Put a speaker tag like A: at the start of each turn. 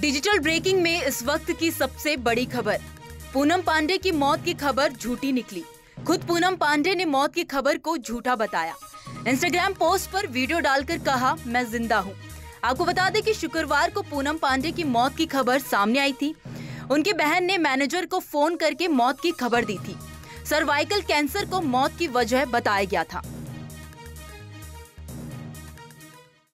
A: Digital breaking में इस वक्त की सबसे बड़ी खबर। पूनम पांडे की मौत की खबर झूठी निकली। खुद पूनम पांडे ने मौत की खबर को झूठा बताया। इंस्टाग्राम पोस्ट पर वीडियो डालकर कहा, मैं ज़िंदा हूँ। आपको बता दें कि शुक्रवार को पूनम पांडे की मौत की खबर सामने आई थी। उनकी बहन ने मैनेजर को फ़ोन करके मौत की खबर दी थी। सर्वाइकल कैंसर को मौत की वजह बताया गया था।